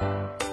you